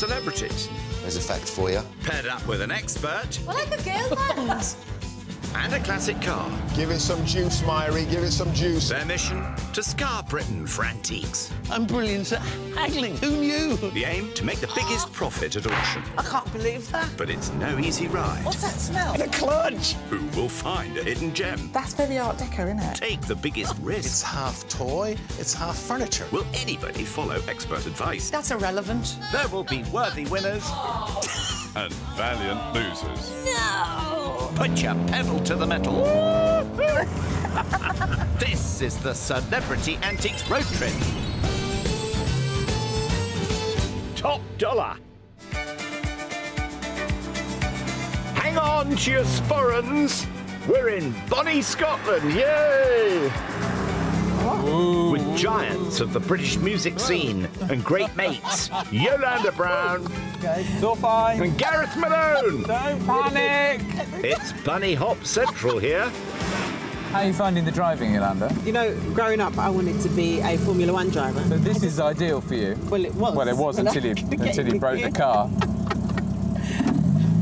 celebrities. There's a fact for you. Paired up with an expert Well, like a girlfriend. And a classic car. Give it some juice, Myrie. Give it some juice. Their mission to scar Britain for antiques. I'm brilliant at haggling. Who knew? The aim to make the biggest profit at auction. I can't believe that. But it's no easy ride. What's that smell? The clutch! Who will find a hidden gem? That's very Art Deco, isn't it? Take the biggest oh. risk. It's half toy, it's half furniture. Will anybody follow expert advice? That's irrelevant. There will be worthy winners and valiant losers. No! Put your pedal to the metal. this is the Celebrity Antiques Road Trip. Top dollar. Hang on to your sporrans. We're in Bonnie, Scotland. Yay! With giants of the British music scene and great mates, Yolanda Brown You're fine. and Gareth Malone. Don't panic. It's Bunny Hop Central here. How are you finding the driving, Yolanda? You know, growing up, I wanted to be a Formula One driver. So this is ideal for you. Well, it was. Well, it was until you until you broke gear. the car.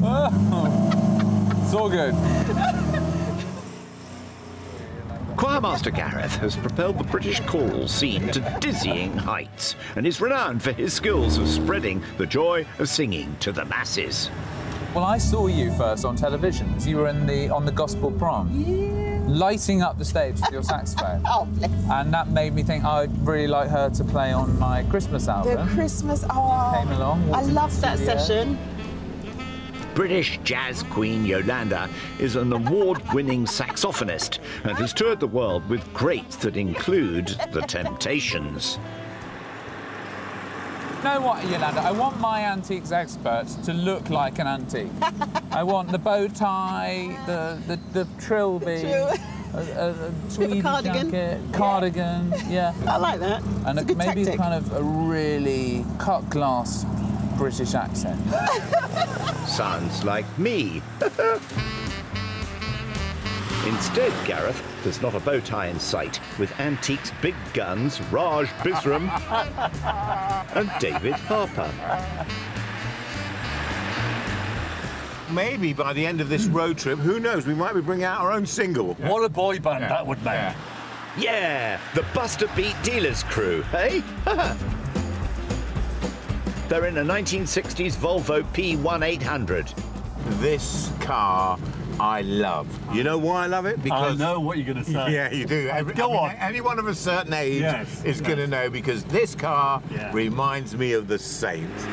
Oh, it's all good. Choirmaster Gareth has propelled the British choral scene to dizzying heights and is renowned for his skills of spreading the joy of singing to the masses. Well, I saw you first on television. as You were in the on the gospel prom, lighting up the stage with your saxophone. Oh, bless. And that made me think I'd really like her to play on my Christmas album. The album. Christmas. Oh. Came along. I walked into love the that studio. session. British jazz queen Yolanda is an award winning saxophonist and has toured the world with greats that include The Temptations. know what, Yolanda? I want my antiques expert to look like an antique. I want the bow tie, the the, the trilby, Trill. a, a, a tweedy cardigan. jacket, cardigan, yeah, I like that. and it's a good maybe tactic. kind of a really cut glass British accent. Sounds like me. Instead, Gareth, there's not a bow tie in sight, with Antique's big guns, Raj Bisram and David Harper. Maybe by the end of this road trip, who knows, we might be bringing out our own single. What a boy band that would make. Yeah, the Buster Beat Dealers crew, hey? They're in a 1960s Volvo P1800. This car I love. You know why I love it? Because I know what you're going to say. Yeah, you do. Every, Go I mean, on. Anyone of a certain age Yes, is going to know because this car Yeah. reminds me of the Saints.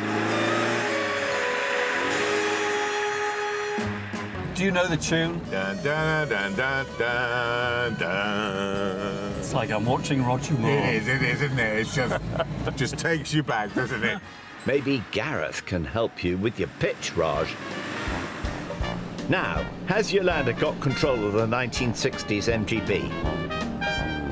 Do you know the tune? Dun, dun, dun, dun, dun, dun. It's like I'm watching Roger Moore. It is, it is, isn't it? It's just, just takes you back, doesn't it? Maybe Gareth can help you with your pitch, Raj. Now, has Yolanda got control of the 1960s MGB?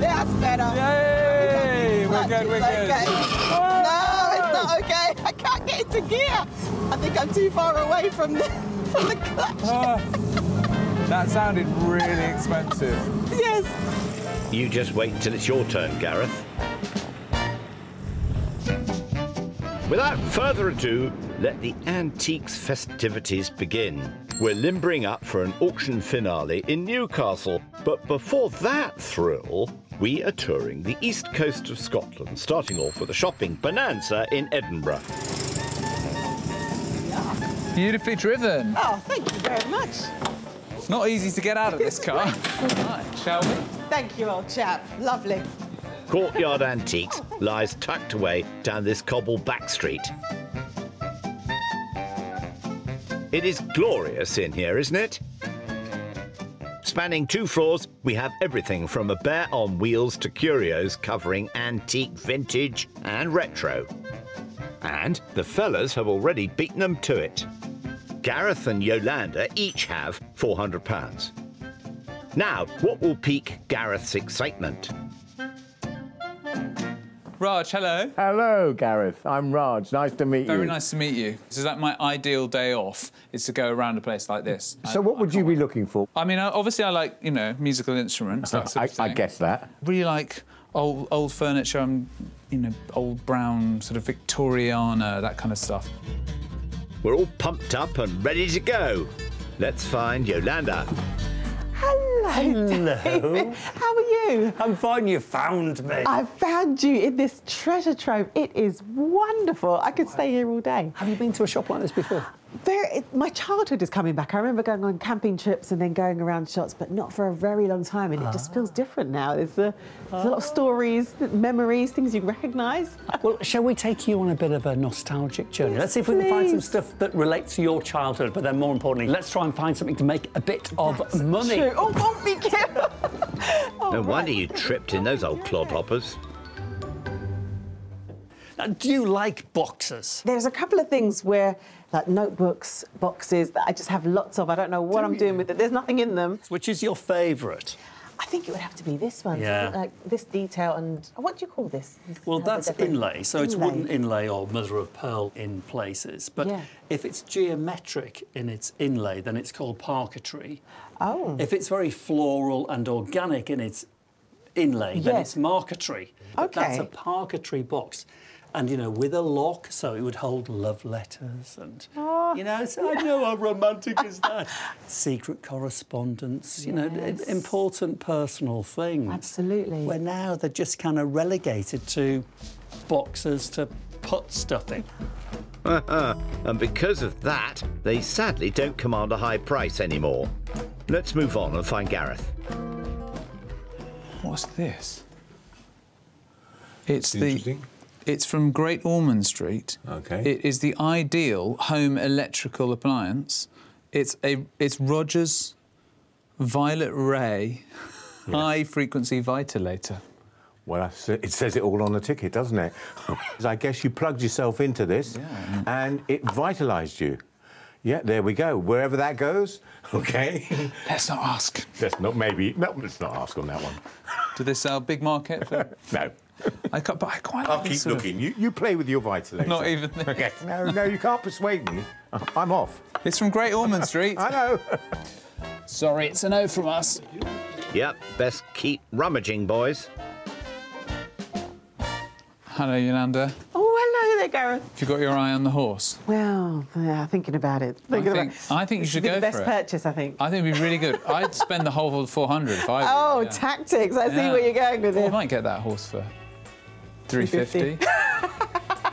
That's better. Yay! We're good, we're good. okay. No, it's not okay. I can't get into gear. I think I'm too far away from the from the clutch. Ah, that sounded really expensive. Yes. You just wait until it's your turn, Gareth. Without further ado, let the antiques festivities begin. We're limbering up for an auction finale in Newcastle, but before that thrill, we are touring the east coast of Scotland, starting off with a shopping bonanza in Edinburgh. Beautifully driven. Oh, thank you very much. It's not easy to get out of this car. Right, shall we? Thank you, old chap. Lovely. Courtyard Antiques lies tucked away down this cobble back street. It is glorious in here, isn't it? Spanning two floors, we have everything from a bear on wheels to curios covering antique, vintage, and retro. And the fellas have already beaten them to it. Gareth and Yolanda each have £400. Now, what will pique Gareth's excitement? Raj, hello. Hello, Gareth. I'm Raj. Nice to meet Very you. Very nice to meet you. This is like my ideal day off, is to go around a place like this. So, what would you be looking for? I mean, obviously, I like, you know, musical instruments, that sort I, of thing. I guess that. really like old old furniture. I'm, you know, old brown sort of Victoriana, that kind of stuff. We're all pumped up and ready to go. Let's find Yolanda. Hello, David. How are you? I'm fine, you found me. I found you in this treasure trove. It is wonderful. I could stay here all day. Have you been to a shop like this before? Very, it, my childhood is coming back. I remember going on camping trips and then going around shops, but not for a very long time. And it just feels ah. different now. There's a, there's a lot of ah. stories, memories, things you recognise. Well, shall we take you on a bit of a nostalgic journey? let's see if we can find some stuff that relates to your childhood, but then more importantly, let's try and find something to make a bit of money. True. Oh, oh, be careful. Oh, No right. wonder you tripped in those old clodhoppers. Now, do you like boxes? There's a couple of things where, like notebooks, boxes, that I just have lots of. I don't know what I'm doing with it. There's nothing in them. Which is your favourite? I think it would have to be this one. Yeah. Like this detail and what do you call this? This Well, that's inlay, so it's Inlay. wooden inlay or mother of pearl in places. But Yeah. if it's geometric in its inlay, then it's called parquetry. Oh. If it's very floral and organic in its inlay, then it's marquetry. But That's a Okay. parquetry box. And, you know, with a lock, so it would hold love letters and, Oh. you know, so I know how romantic is that? Secret correspondence, you know, Yes. i- important personal things. Absolutely. Where now they're just kind of relegated to boxes to put stuff in. And because of that, they sadly don't command a high price anymore. Let's move on and find Gareth. What's this? It's the. It's from Great Ormond Street. Okay. It is the ideal home electrical appliance. It's a. It's Rogers Violet Ray high frequency ventilator. Well, it says it all on the ticket, doesn't it? I guess you plugged yourself into this and it vitalised you. Yeah, there we go. Wherever that goes, okay. Let's not ask. Let's not maybe. No, let's not ask on that one. Do they sell big market for? No. I, ca- but I quite I'll like keep this sort of- looking. You, you play with your ventilator. Not even this. Okay. No, no, you can't persuade me. I'm off. It's from Great Ormond Street. I know. Sorry, it's a no from us. Yep, best keep rummaging, boys. Hello, Yolanda. Oh, hello there, Gareth. Have you got your eye on the horse? Well, yeah, thinking about it. Thinking think- about I think you should be go the best for it. purchase, I think. I think it'd be really good. I'd spend the whole 400 if I were oh, you, yeah. tactics. I see where you're going with I it. I might get that horse for 350.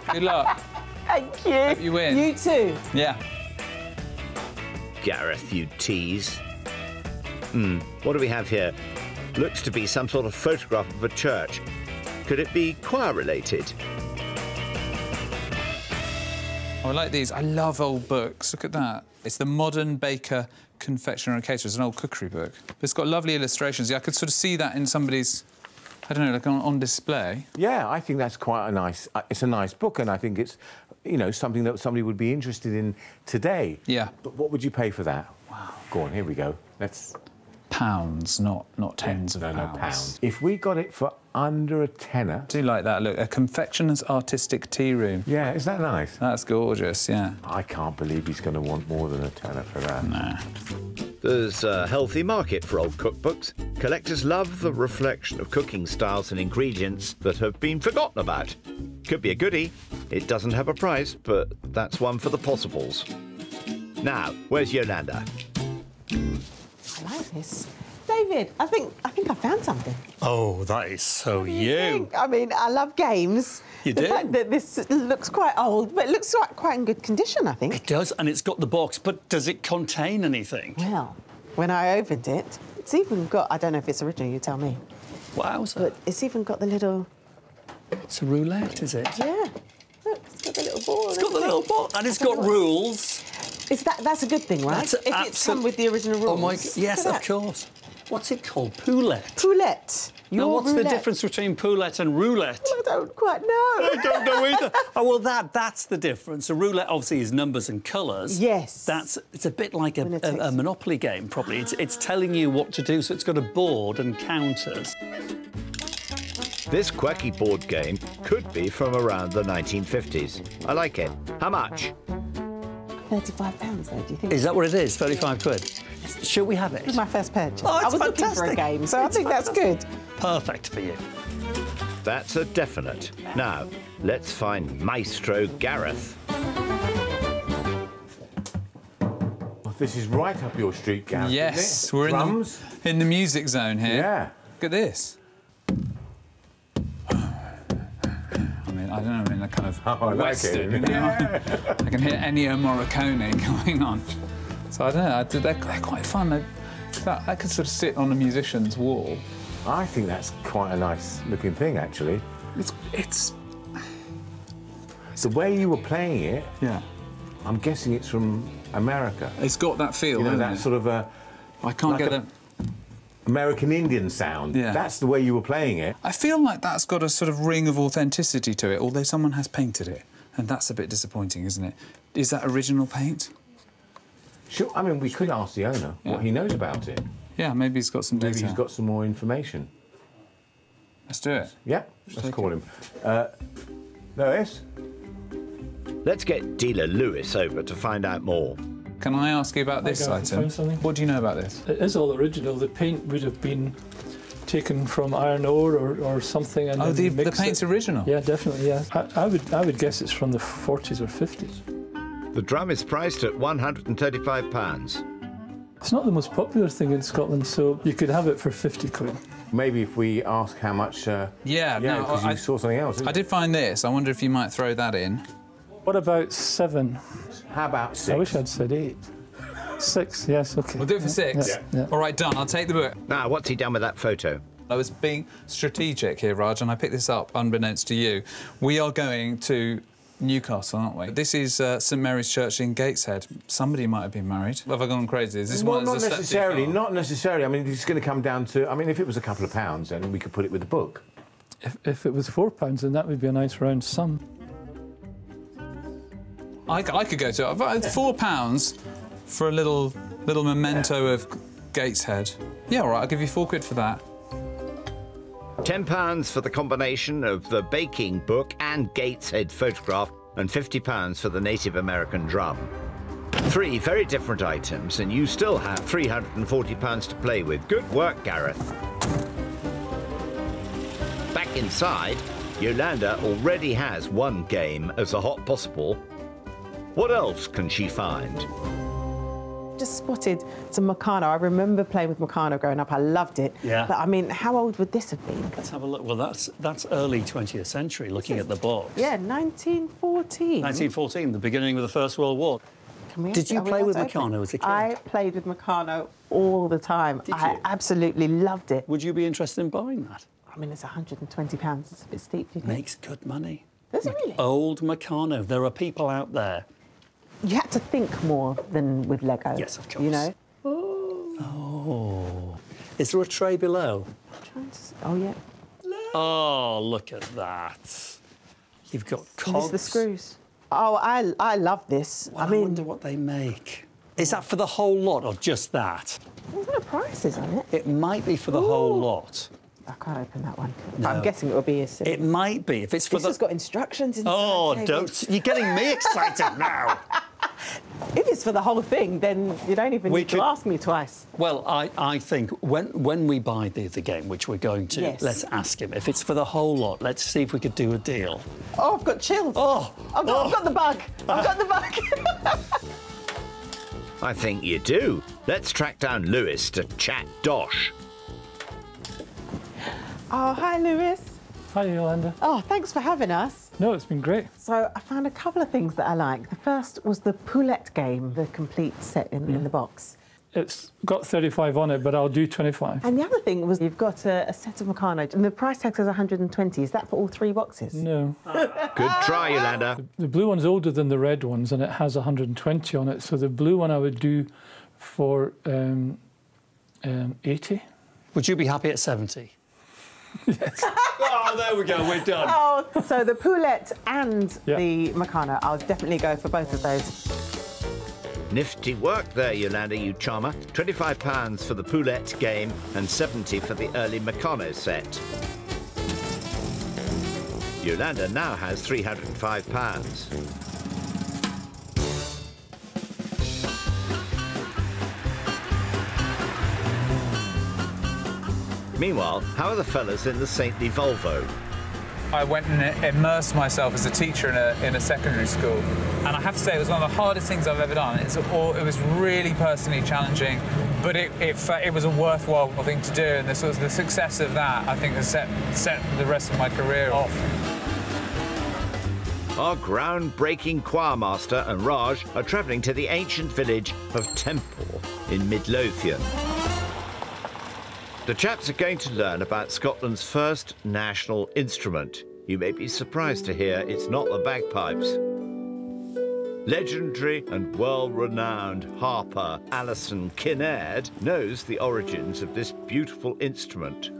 Good luck. Thank you. Hope you win. You too. Yeah. Gareth, you tease. Hmm, what do we have here? Looks to be some sort of photograph of a church. Could it be choir related? Oh, I like these. I love old books. Look at that. It's the Modern Baker Confectioner and Caterer. It's an old cookery book. It's got lovely illustrations. Yeah, I could sort of see that in somebody's, I don't know, like on, on display. Yeah, I think that's quite a nice. Uh, it's a nice book, and I think it's, you know, something that somebody would be interested in today. Yeah. But what would you pay for that? Wow. Go on, here we go. Let's. Pounds, not not tens no, of no pounds. pounds. If we got it for under a tenner. do like that. Look, a confectioner's artistic tea room. Yeah, is that nice? That's gorgeous, yeah. I can't believe he's going to want more than a tenner for that. Nah. There's a healthy market for old cookbooks. Collectors love the reflection of cooking styles and ingredients that have been forgotten about. Could be a goodie. It doesn't have a price, but that's one for the possibles. Now, where's Yolanda? I like this. David, I think I think I found something. Oh, that is so you. think? I mean, I love games. You the do? fact that this looks quite old, but it looks quite, quite in good condition, I think. It does, and it's got the box, but does it contain anything? Well, when I opened it, it's even got, I don't know if it's original, you tell me, Wowza. but it's even got the little, It's a roulette, is it? yeah, look, it's got the little ball. It's got the little ball, and it's got rules. Is that, that's a good thing, right? That's if it's come with the original rules. Oh my, yes, of course. What's it called? Poulette. Roulette. Now, Your what's the difference between poulette and roulette? I don't quite know. I don't know either. oh well, that that's the difference. A roulette obviously is numbers and colours. Yes. That's it's a bit like a, a, a monopoly game, probably. It's it's telling you what to do, so it's got a board and counters. This quirky board game could be from around the 1950s. I like it. How much? Thirty-five pounds, though. Do you think? Is that what it is? Thirty-five quid. Shall we have it? It was my first purchase. Oh, it's I was looking for a fantastic. game, so It's I think that's good. Perfect for you. That's a definite. Now, let's find Maestro Gareth. Well, this is right up your street, Gareth. isn't Yes, it? we're in the, in the music zone here. Yeah. Look at this. I don't know, in a kind of Oh, I like it. you know? I can hear Ennio Morricone going on. So I don't know, I- they're, they're quite fun. They, that, that could sort of sit on a musician's wall. I think that's quite a nice looking thing, actually. It's, it's The way you were playing it, yeah. I'm guessing it's from America. It's got that feel, You know, that it? sort of a I can't like get a- it. American Indian sound. Yeah. That's the way you were playing it. I feel like that's got a sort of ring of authenticity to it, although someone has painted it. And that's a bit disappointing, isn't it? Is that original paint? Sure. I mean, we could ask the owner Yeah. what he knows about it. Yeah, maybe he's got some Maybe he's got some more information. Let's do it. Yeah, let's take call him. Uh, Lois? Let's get dealer Lewis over to find out more. Can I ask you about this item? What do you know about this? It is all original. The paint would have been taken from iron ore or, or something and Oh, the, the paint's it. original. Yeah, definitely. Yeah, I, I would I would guess it's from the 40s or 50s. The drum is priced at £135. It's not the most popular thing in Scotland, so you could have it for 50 quid. Maybe if we ask how much. Uh, Yeah, yeah, no, because I- you saw something else. I did find this. I wonder if you might throw that in. What about seven? How about six? I wish I'd said eight. Six, yes, okay. We'll do it for six. Yeah, yeah. All right, done. I'll take the book. Now, what's he done with that photo? I was being strategic here, Raj, and I picked this up unbeknownst to you. We are going to Newcastle, aren't we? This is uh, St Mary's Church in Gateshead. Somebody might have been married. Have I gone crazy? Is this Well, one not that's a step too necessarily. Not necessarily. I mean, it's going to come down to. I mean, if it was a couple of pounds, then we could put it with the book. If, if it was four pounds, then that would be a nice round sum. I, I could go to it. Four pounds for a little little memento of Gateshead. Yeah, all right. I'll give you four quid for that. £10 for the combination of the baking book and Gateshead photograph, and £50 for the Native American drum. Three very different items, and you still have £340 to play with. Good work, Gareth. Back inside, Yolanda already has one game as a hot possible. What else can she find? Just spotted some Meccano. I remember playing with Meccano growing up. I loved it. Yeah. But I mean, how old would this have been? Let's have a look. Well, that's that's early 20th century. Looking at the box. Yeah, 1914. 1914, the beginning of the First World War. Can we- Did you play with to Meccano as a kid? I played with Meccano all the time. Did I you? absolutely loved it. Would you be interested in buying that? I mean, it's 120 pounds. It's a bit steep, do you think? Makes good money. Does it really? Old Meccano. There are people out there. You had to think more than with Lego. Yes, of You course. know? Oh. Is there a tray below? To Oh, yeah. Oh, look at that. You've got cogs. This is the screws. Oh, I, I love this. Well, I, I mean, wonder what they make. Is that for the whole lot or just that? there's no prices on it. It might be for the whole lot. I can't open that one. No. I'm guessing it will be a silly. It might be if it's for This the. has got instructions inside. oh, don't! You're getting me excited now. If it's for the whole thing, then you don't even We need could- to ask me twice. Well, I, I think when when we buy the, the game, which we're going to, Yes. let's ask him if it's for the whole lot. Let's see if we could do a deal. Oh, I've got chills. Oh, I've got, I've oh. got the bug. I've got the bug. I think you do. Let's track down Lewis to chat Dosh. oh, hi, Lewis. Hi, Yolanda. Oh, thanks for having us. No, it's been great. So I found a couple of things that I like. The first was the Poulette game, the complete set in, in the box. It's got 35 on it, but I'll do 25. And the other thing was you've got a, a set of Meccano, and the price tag says 120. Is that for all three boxes? No. Good try, Yolanda. The blue one's older than the red ones, and it has 120 on it. So the blue one I would do for um, um, 80. would you be happy at 70? Yes. oh, there we go. We're done. Oh, so the poulet and Yeah. the Meccano, I'll definitely go for both of those. Nifty work there, Yolanda, you charmer. £25 for the poulet game and 70 for the early Meccano set. Yolanda now has £305. Meanwhile, how are the fellas in the Saintly Volvo? I went and immersed myself as a teacher in a, in a secondary school. And I have to say, it was one of the hardest things I've ever done. It's all, it was really personally challenging, but it, it, it was a worthwhile thing to do. And this was the success of that, I think, has set, set the rest of my career off. Our groundbreaking choir master and Raj are travelling to the ancient village of Temple in Midlothian. The chaps are going to learn about Scotland's first national instrument. You may be surprised to hear it's not the bagpipes. Legendary and world-renowned harper Alison Kinnaird knows the origins of this beautiful instrument.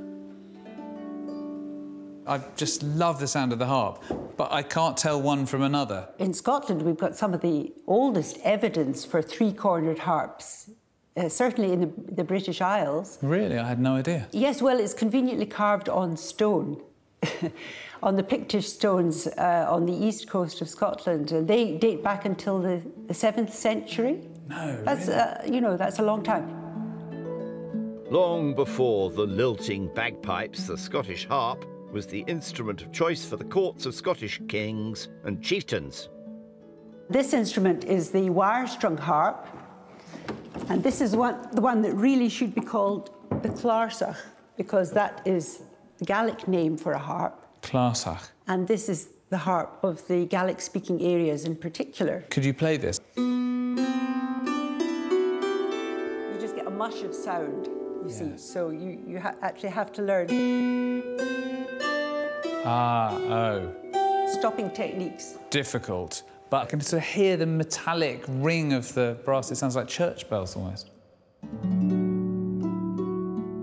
I just love the sound of the harp, but I can't tell one from another. In Scotland, we've got some of the oldest evidence for three cornered harps, uh, certainly in the, the British Isles. Really? I had no idea. Yes, well, it's conveniently carved on stone. on the Pictish stones uh, on the east coast of Scotland, and they date back until the, the 7th century. No, That's, uh, you know, that's a long time. Long before the lilting bagpipes, the Scottish harp was the instrument of choice for the courts of Scottish kings and chieftains. This instrument is the wire-strung harp, and this is one, the one that really should be called the clarsach, because that is the Gaelic name for a harp, Clarsach. and this is the harp of the Gaelic-speaking areas in particular. Could you play this? You just get a mush of sound, you see, so you, you ha- actually have to learn Ah, oh. stopping techniques. difficult, but I can sort of hear the metallic ring of the brass. It sounds like church bells almost.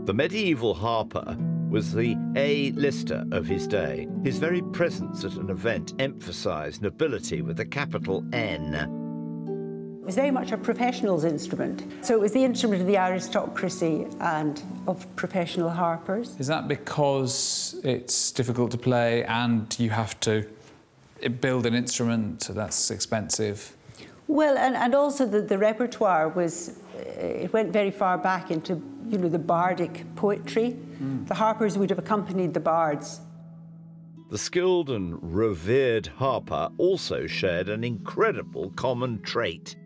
The medieval harper was the A-lister of his day. His very presence at an event emphasised nobility with a capital N. It was very much a professional's instrument. So it was the instrument of the aristocracy and of professional harpers. Is that because it's difficult to play and you have to build an instrument that's expensive? Well, and, and also the, the repertoire was, uh, it went very far back into, you know, the bardic poetry. The harpers would have accompanied the bards. The skilled and revered harper also shared an incredible common trait.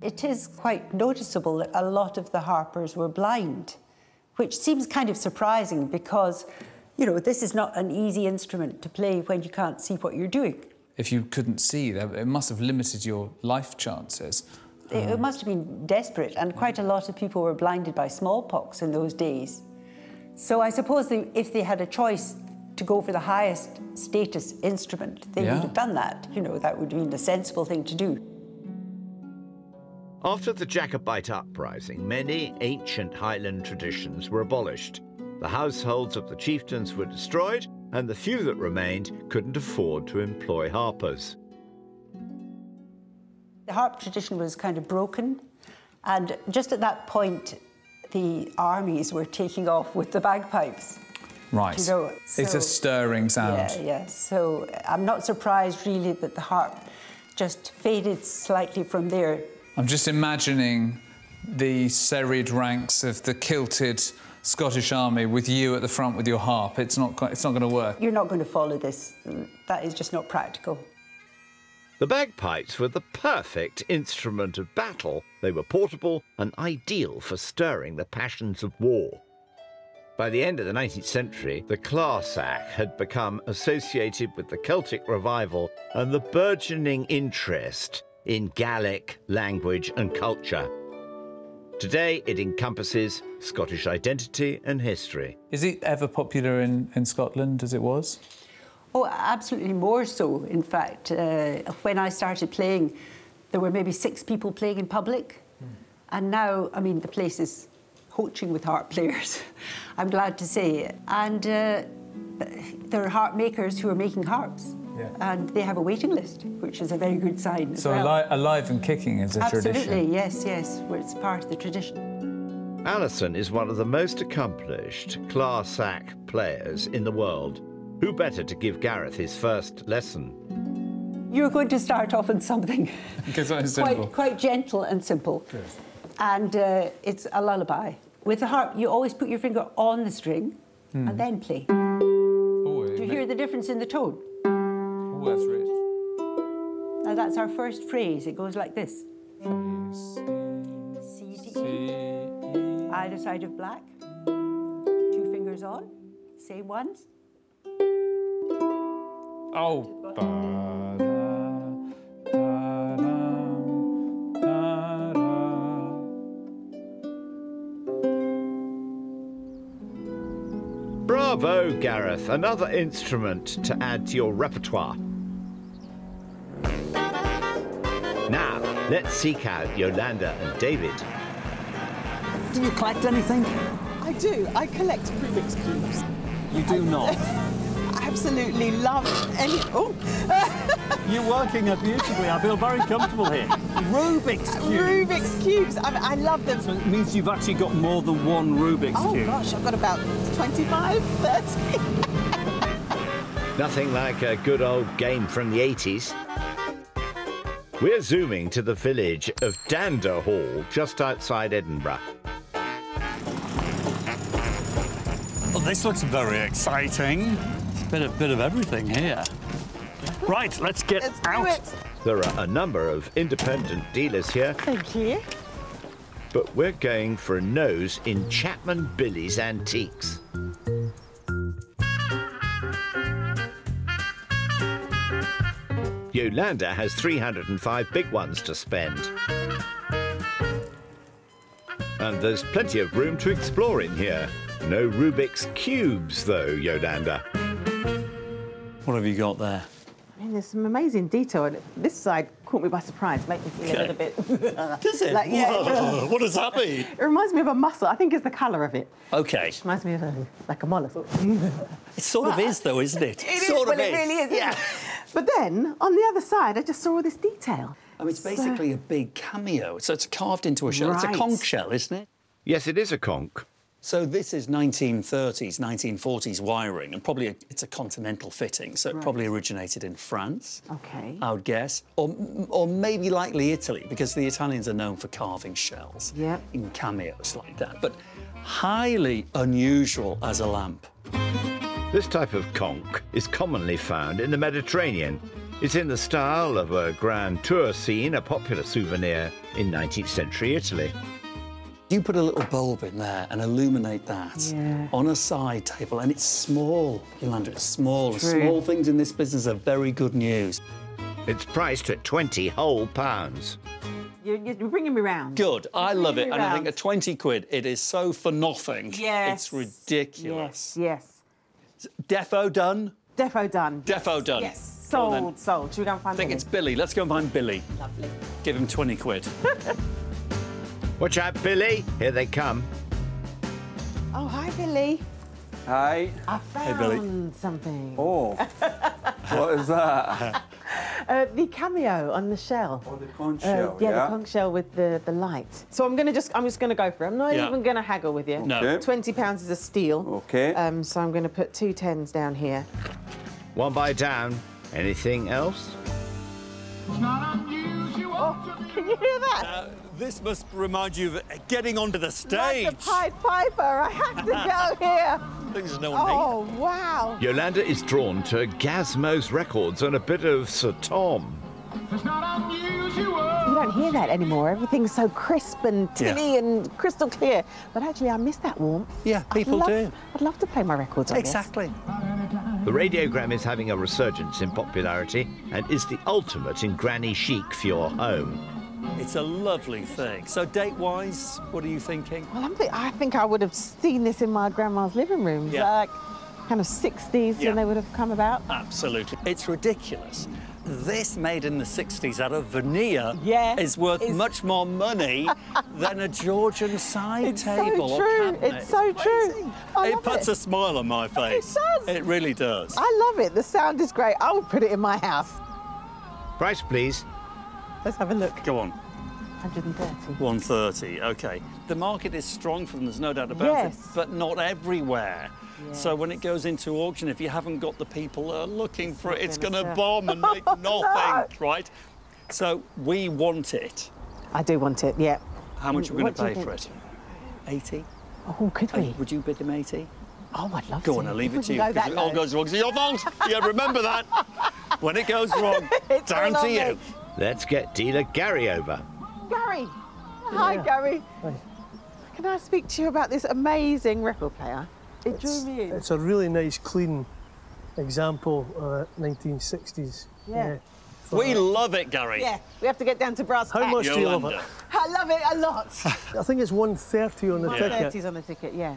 It is quite noticeable that a lot of the harpers were blind, which seems kind of surprising because, you know, this is not an easy instrument to play when you can't see what you're doing. If you couldn't see, that- it must have limited your life chances. It, it um, must have been desperate, and quite a lot of people were blinded by smallpox in those days. So I suppose they, if they had a choice to go for the highest status instrument, they Yeah. would have done that. You know, that would have been the sensible thing to do. After the Jacobite uprising, many ancient Highland traditions were abolished. The households of the chieftains were destroyed, and the few that remained couldn't afford to employ harpers. The harp tradition was kind of broken, and just at that point, the armies were taking off with the bagpipes. Right. You know, it's a stirring sound. Yeah, yeah. So I'm not surprised really that the harp just faded slightly from there. I'm just imagining the serried ranks of the kilted Scottish army with you at the front with your harp. It's not, quite- it's not going to work. You're not going to follow this. That is just not practical. The bagpipes were the perfect instrument of battle. They were portable and ideal for stirring the passions of war. By the end of the 19th century, the clarsach had become associated with the Celtic revival and the burgeoning interest in Gaelic language and culture. Today, it encompasses Scottish identity and history. Is it ever popular in, in Scotland as it was? Oh, absolutely more so, in fact. Uh, when I started playing, there were maybe six people playing in public. And now, I mean, the place is coaching with harp players, I'm glad to say. And uh, there are harp makers who are making harps. Yeah. And they have a waiting list, which is a very good sign. as So well. ali- alive and kicking is a Absolutely, tradition. Absolutely, yes, yes. Where it's part of the tradition. Alison is one of the most accomplished clarsach players in the world. Who better to give Gareth his first lesson? You're going to start off on something Because it's simple. quite, quite gentle and simple. And uh, it's a lullaby. With the harp, you always put your finger on the string Hmm. and then play. Oh, Do you hear it. hear the difference in the tone? That's rich. Now that's our first phrase. It goes like this. C, C, D, C, E. either side of black. Two fingers on. Same ones. Oh. Ba-da, da-dum, da-da. Bravo, Gareth. Another instrument to add to your repertoire. Let's seek out Yolanda and David. Do you collect anything? I do. I collect Rubik's Cubes. You do not. I absolutely love any. Oh, You're working it beautifully. I feel very comfortable here. Rubik's Cube. Rubik's Cubes. I, I love them. So it means you've actually got more than one Rubik's Oh Cube. Oh, gosh, I've got about 25, 30. Nothing like a good old game from the 80s. We're zooming to the village of Danderhall, just outside Edinburgh. Well, this looks very exciting. It's a bit of, bit of everything here. Right, let's get Let's do out. it. There are a number of independent dealers here, Thank you. but we're going for a nose in Chapman Billy's Antiques. Yolanda has 305 big ones to spend. And there's plenty of room to explore in here. No Rubik's Cubes, though, Yolanda. What have you got there? I mean, there's some amazing detail. And this side caught me by surprise, make me feel a little bit. Does it? Like, yeah. Whoa, what does that mean? It reminds me of a mussel. I think it's the colour of it. Okay. It Reminds me of a, like a mollusk. It sort of is, though, isn't it? It is, sort well, of it really is. Yeah. It? But then on the other side, I just saw all this detail. I mean, it's So- basically a big cameo. So it's carved into a shell. It's a conch shell, isn't it? Yes, it is a conch. So this is 1930s, 1940s wiring, and probably a, it's a continental fitting. So it probably originated in France. Okay. I would guess, or, or maybe likely Italy, because the Italians are known for carving shells Yep. in cameos like that. But highly unusual as a lamp. This type of conch is commonly found in the Mediterranean. It's in the style of a grand tour scene, a popular souvenir in 19th century Italy. You put a little bulb in there and illuminate that Yeah. on a side table, and it's small, Yolanda, it's small. True. Small things in this business are very good news. It's priced at 20 whole pounds. You're, you're bringing me round. Good, I love it, Bring me and I think at 20 quid, it is so for nothing. Yes. It's ridiculous. Yes, yes. Defo done? Defo done. Defo done. Yes. Go on. Sold, sold. Should we go and find I think Billy? it's Billy. Let's go and find Billy. Lovely. Give him 20 quid. Watch out, Billy. Here they come. Oh, hi, Billy. Hi. I found Hey, Billy. something. Oh. what is that? Uh, the cameo on the shell. Oh, the conch Uh, shell, yeah, yeah? the conch shell with the, the light. So I'm gonna just I'm just gonna go for it. I'm not Yeah. even gonna haggle with you. No. Okay. Twenty pounds is a steal. Okay. Um, so I'm gonna put two tens down here. One by down. Anything else? Oh, can you hear that? Uh, this must remind you of getting onto the Like stage. the Pied Piper. I have to go here. I think there's no one Oh wow. Yolanda is drawn to Gazmo's records and a bit of Sir Tom. You don't hear that anymore. Everything's so crisp and tinny and crystal clear. But actually, I miss that warmth. Yeah, I'd people love- do. I'd love to play my records on this. Exactly. The radiogram is having a resurgence in popularity and is the ultimate in granny chic for your home. It's a lovely thing. So, date wise, what are you thinking? Well, I'm thi- I think I would have seen this in my grandma's living room. Yeah. Like kind of 60s Yeah. when they would have come about. Absolutely. It's ridiculous. This made in the 60s out of veneer Yeah, is worth it's- much more money than a Georgian side It's so table. or true. cabinet. It's so true. amazing. I it love puts it. a smile on my face. It does. It really does. I love it. The sound is great. I would put it in my house. Price, please. Let's have a look. Go on. 130. 130. Okay. The market is strong for them, there's no doubt about Yes. it, but not everywhere. Yes. So when it goes into auction, if you haven't got the people that are looking for it, it's going gonna bomb and make nothing, right? So we want it. I do want it, yeah. How much are we going to pay for it? 80? Oh, could we? Would you bid him 80? Oh, I'd love to. Go to. on, I'll leave it to you. go 'cause that if it all goes wrong, it's your fault. yeah, remember that. When it goes wrong, It's down to you. Me. Let's get dealer Gary over. Gary. Hi, Gary. Can I speak to you about this amazing record player? It drew me in. It's a really nice, clean example of a 1960s. Yeah. We uh, love it, Gary. Yeah, we have to get down to brass How tacks. much do you love it? I love it a lot. I think it's 130 on the ticket. 130's on the ticket, yeah.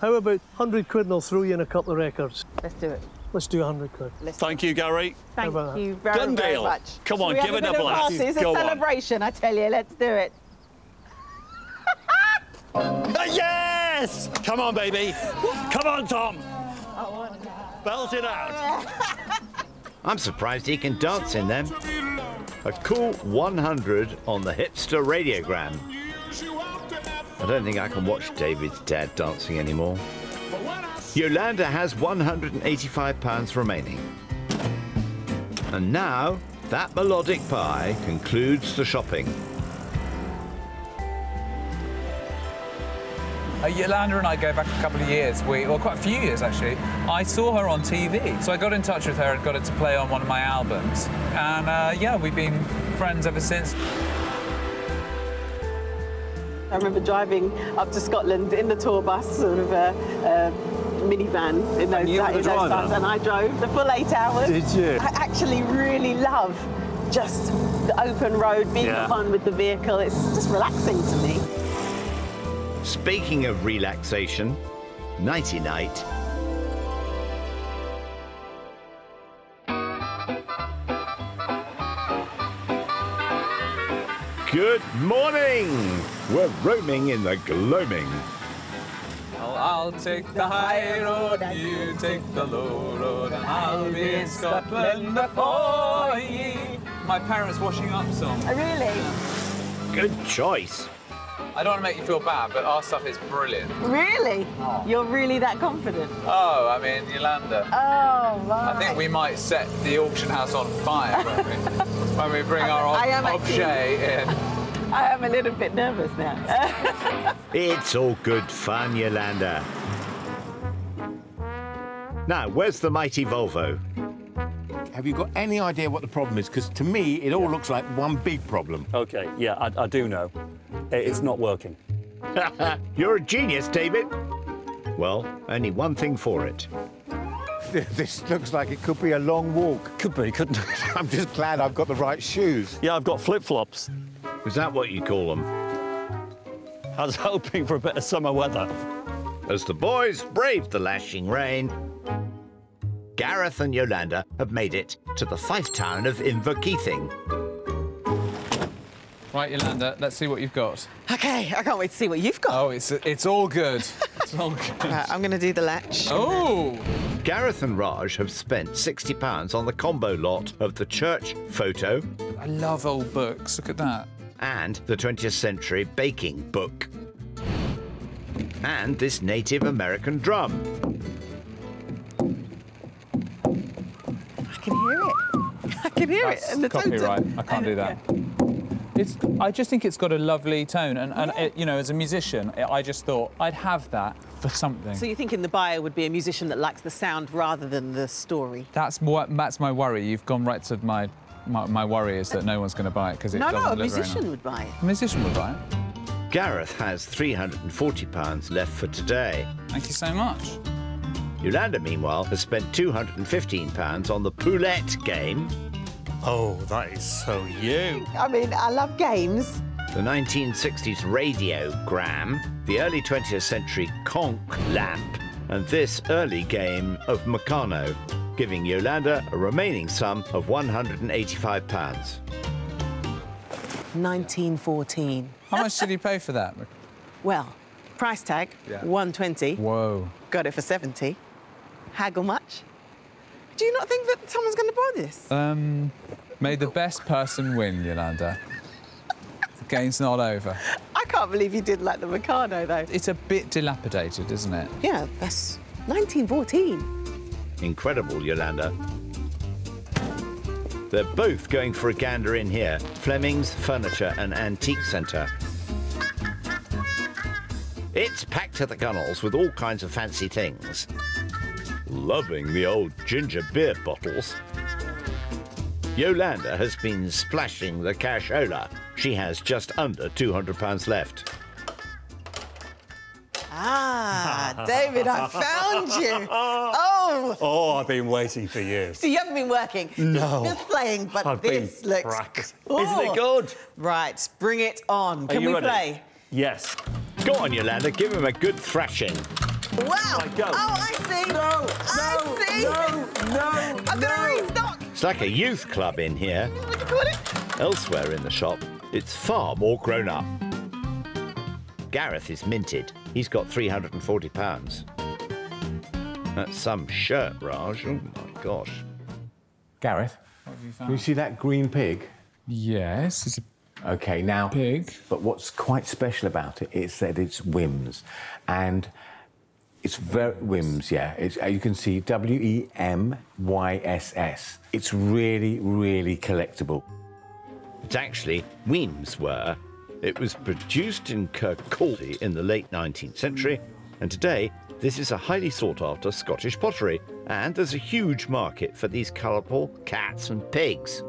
How about 100 quid and I'll throw you in a couple of records? Let's do it. Let's do 100 quid. Thank you, Gary. Thank about you very, Done very deal. much. Come on, we give have it a a bit of blast. party? It's a Go on. celebration, I tell you. Let's do it. Uh, yes! Come on, baby. Come on, Tom. Belt it out. I'm surprised he can dance in them. A cool 100 on the hipster radiogram. I don't think I can watch David's dad dancing anymore. Yolanda has £185 remaining. And now, that melodic pie concludes the shopping. Uh, Yolanda and I go back a couple of years. We, well, quite a few years actually. I saw her on TV, so I got in touch with her and got her to play on one of my albums. And uh, yeah, we've been friends ever since. I remember driving up to Scotland in the tour bus, sort of a, a minivan in those, you were in those driver? and I drove the full eight hours. Did you? I actually really love just the open road, being Yeah. fun with the vehicle. It's just relaxing to me. Speaking of relaxation, nighty night. Good morning! We're roaming in the gloaming. I'll, I'll take the high road, you take the low road, and I'll be in Scotland before ye. My parents' washing up song. Oh, really? Good choice. I don't want to make you feel bad, but our stuff is brilliant. Really? You're really that confident? Oh, I mean, Yolanda. Oh, right. I think we might set the auction house on fire when we, when we bring our I am ob- actually- objet in. I am a little bit nervous now. It's all good fun, Yolanda. Now, where's the mighty Volvo? Have you got any idea what the problem is? Because to me, it all looks like one big problem. Okay, yeah, I, I do know. It's not working. You're a genius, David. Well, only one thing for it. This looks like it could be a long walk. Could be, couldn't it? I'm just glad I've got the right shoes. Yeah, I've got flip flops. Is that what you call them? I was hoping for a bit of summer weather. As the boys brave the lashing rain, Gareth and Yolanda have made it to the Fife town of Inverkeithing. Right, Yolanda, let's see what you've got. Okay, I can't wait to see what you've got. Oh, it's it's all good. It's all good. Right, I'm going to do the latch. Oh, Gareth and Raj have spent £60 on the combo lot of the church photo I love old books. Look at that. And the 20th century baking book. And this Native American drum. I can hear it. I can hear That's it. And the tone- copyright. I can't do that. It's. I just think it's got a lovely tone, and, and it, you know, as a musician, I just thought I'd have that for something. So you think in the bio would be a musician that likes the sound rather than the story? That's what. That's my worry. You've gone right to my. My, my worry is that no one's going to buy it because it no, doesn't no, a look musician would buy it. A musician would buy it. Gareth has £340 left for today. Thank you so much. Yolanda, meanwhile, has spent £215 on the Poulette game, Oh, that is so you. I mean, I love games. the 1960s radiogram, the early 20th century conch lamp, and this early game of Meccano, giving Yolanda a remaining sum of £185. 1914. How much did he pay for that? Well, price tag, Yeah. 120. Whoa. Got it for 70. Haggle much? Do you not think that someone's going to buy this? Um, may the best person win, Yolanda. the game's not over. I can't believe you did like the Meccano, though. It's a bit dilapidated, isn't it? Yeah, that's 1914. Incredible, Yolanda. They're both going for a gander in here. Fleming's Furniture and Antique Centre. It's packed to the gunnels with all kinds of fancy things. Loving the old ginger beer bottles. Yolanda has been splashing the cashola. She has just under £200 left. Ah, David, I found you. Oh, Oh, I've been waiting for you. so you haven't been working. No. Just playing, but I've been this looks... practicing. Oh. Isn't it good? Right, bring it on. Can you we ready? play? Yes. Go on, Yolanda, give him a good thrashing. Wow. Right, go. Oh, I see. No, I see. No, no, I'm going to restock. It's like a youth club in here. What do you call it? Elsewhere in the shop, it's far more grown up. Gareth is minted. He's got £340. That's some shirt, Raj. Oh my gosh. Gareth, What have you you see that green pig? Yes, it's a Okay, now. pig. But what's quite special about it is that it's Wemyss, and it's very Wemyss. Yeah, it's, uh, you can see W E M Y S S. It's really, really collectible. It's actually Wemyss Ware. It was produced in Kirkcaldy in the late 19th century, and today this is a highly sought after Scottish pottery, and there's a huge market for these colourful cats and pigs.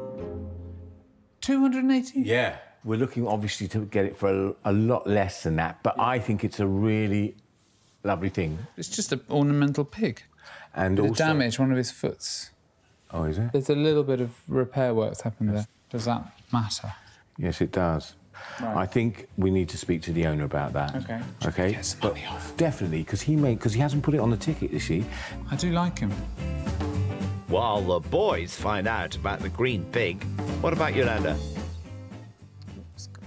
280? Yeah, we're looking obviously to get it for a, a lot less than that, but I think it's a really lovely thing. It's just an ornamental pig. And The also, damage, one of his foots. Oh, is it? There's a little bit of repair work that's happened there. Does that matter? Yes, it does. I think we need to speak to the owner about that. Okay. Okay. Yes, but off. definitely because he made because he hasn't put it on the ticket. You see. I do like him. While the boys find out about the green pig, what about Yolanda?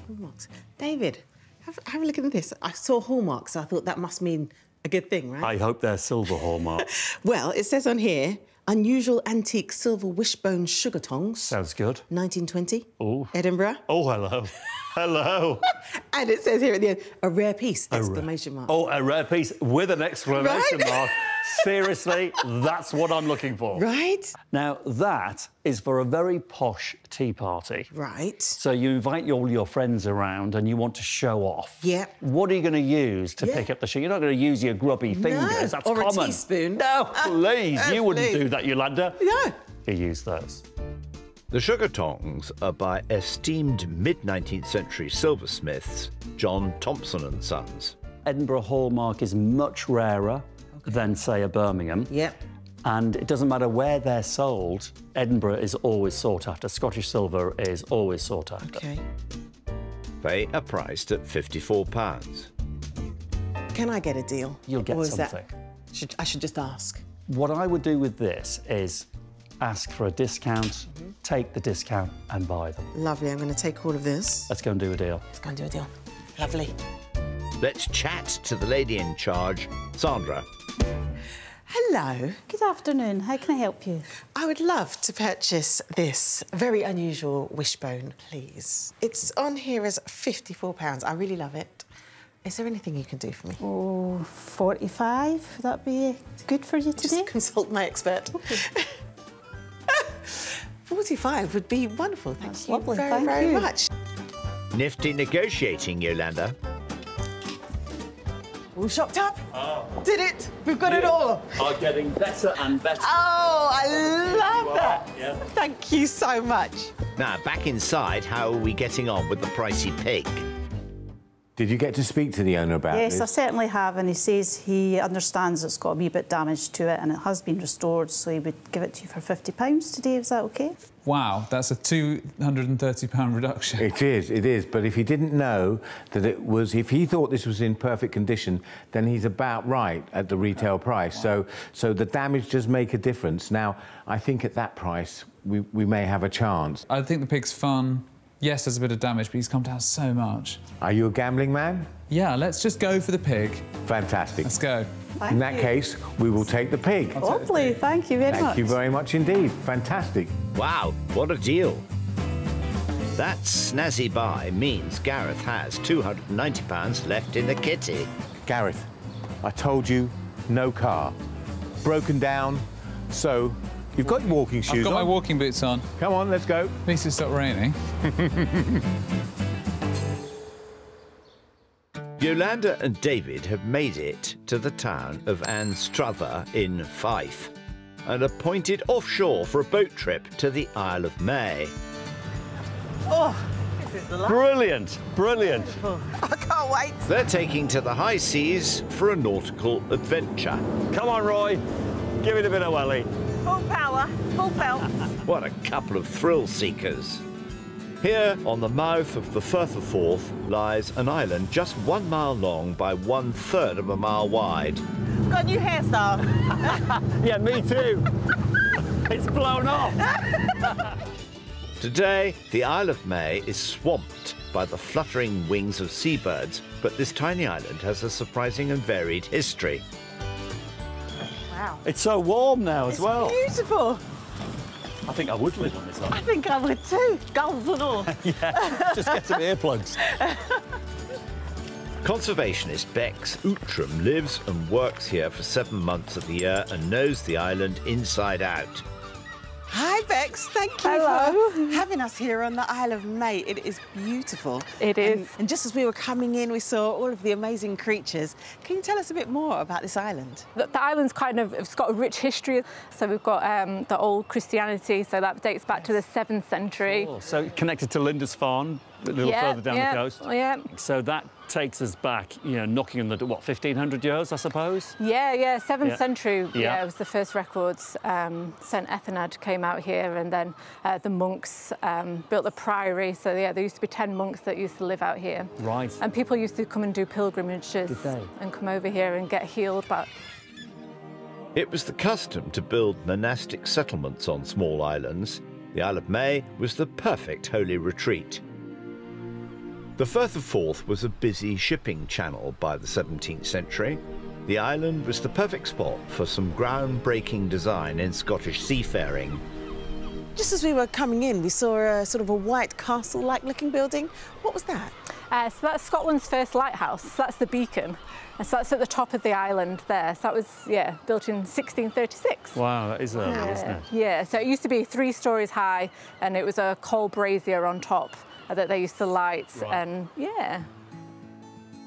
Hallmarks. David, have, have a look at this. I saw hallmarks, so I thought that must mean a good thing, right? I hope they're silver hallmarks. Well, it says on here, unusual antique silver wishbone sugar tongs, Sounds good. 1920, Oh. Edinburgh. Oh, hello. Hello. And it says here at the end, a rare piece, exclamation mark. Oh, a rare piece with an exclamation Right? mark. Seriously, that's what I'm looking for. Right? Now, that is for a very posh tea party. Right. So you invite all your friends around and you want to show off. Yeah. What are you going to use to Yeah. pick up the sugar? You're not going to use your grubby fingers. That's or a common. teaspoon. No, please. Oh, you wouldn't do that, Yolanda. No. You use those. The sugar tongs are by esteemed mid 19th century silversmiths John Thompson and Sons. Edinburgh hallmark is much rarer than, say, a Birmingham. Yep. And it doesn't matter where they're sold, Edinburgh is always sought after. Scottish silver is always sought after. Okay. They are priced at £54. Can I get a deal? You'll get or is something. That, should, I should just ask. What I would do with this is ask for a discount, mm-hmm. take the discount, and buy them. Lovely. I'm going to take all of this. Let's go and do a deal. Let's go and do a deal. Lovely. Let's chat to the lady in charge, Sandra. Hello. Good afternoon. How can I help you? I would love to purchase this very unusual wishbone, please. It's on here as £54. I really love it. Is there anything you can do for me? Oh, 45. Would that be good for you today? Just consult my expert. 45 would be wonderful. Thank That's you lovely, very, thank very you. much. Nifty negotiating, Yolanda. All shocked up? Oh. Did it? We've got it all. Are getting better and better. Oh, I love that. Yeah. Thank you so much. Now, back inside, how are we getting on with the pricey pig? Did you get to speak to the owner about it? Yes, I certainly have, and he says he understands it's got a wee bit damage to it and it has been restored, so he would give it to you for £50 today. Is that okay? Wow, that's a £230 reduction. It is, it is. But if he didn't know that it was, if he thought this was in perfect condition, then he's about right at the retail price. So, so the damage does make a difference. Now, I think at that price, we, we may have a chance. I think the pig's fun. Yes, there's a bit of damage, but he's come down so much. Are you a gambling man? Yeah, let's just go for the pig. Fantastic. Let's go. Thank in that you. case, we will take the pig. Lovely. Thank you very Thank much. you very much indeed. Fantastic. Wow, what a deal. That snazzy buy means Gareth has £290 left in the kitty. Gareth, I told you, no car. Broken down, so you've got your walking shoes I've got my walking boots on. Come on, let's go. Please it stop raining. Yolanda and David have made it to the town of Anstruther in Fife and are pointed offshore for a boat trip to the Isle of May. Oh, this is the Brilliant, brilliant. Oh, I can't wait. They're taking to the high seas for a nautical adventure. Come on, Roy. Give it a bit of welly. Full power, full belt. What a couple of thrill seekers. Here, on the mouth of the Firth of Forth, lies an island just one mile long by one third of a mile wide. Got a new hairstyle. yeah, me too. it's blown off. Today, the Isle of May is swamped by the fluttering wings of seabirds, but this tiny island has a surprising and varied history. Wow. It's so warm now as It's well. beautiful. I think I would live on this island. I think I would too. Gulls and all. yeah, just get some earplugs. Conservationist Bex Outram lives and works here for seven months of the year and knows the island inside out. Hi, Bex. Thank you Hello. for having us here on the Isle of May. It is beautiful. It is. And- And, just as we were coming in, we saw all of the amazing creatures. Can you tell us a bit more about this island? The, the island's kind of it's got a rich history. So we've got um, the old Christianity, so that dates back to the seventh century. So connected to Lindisfarne, a little Yeah, further down yeah, the coast. yeah. So that takes us back, you know, knocking on the what, 1500 years, I suppose. Yeah, yeah, seventh Yeah. century. Yeah. Yeah. was the first records. Um, Saint Ethernan came out here, and then uh, the monks um, built the priory. So yeah, there used to be ten monks that used to live out here. Right. And people used to come and do pilgrimages and come over here and get healed. But It was the custom to build monastic settlements on small islands. The Isle of May was the perfect holy retreat. The Firth of Forth was a busy shipping channel by the 17th century. The island was the perfect spot for some groundbreaking design in Scottish seafaring. Just as we were coming in, we saw a sort of a white castle-like looking building. What was that? Uh, so that's Scotland's first lighthouse. So that's the beacon. And so that's at the top of the island there. So that was, yeah, built in 1636. Wow, that is early, isn't it? Yeah, so it used to be three stories high and it was a coal brazier on top Uh, that they used to light. Right. And yeah,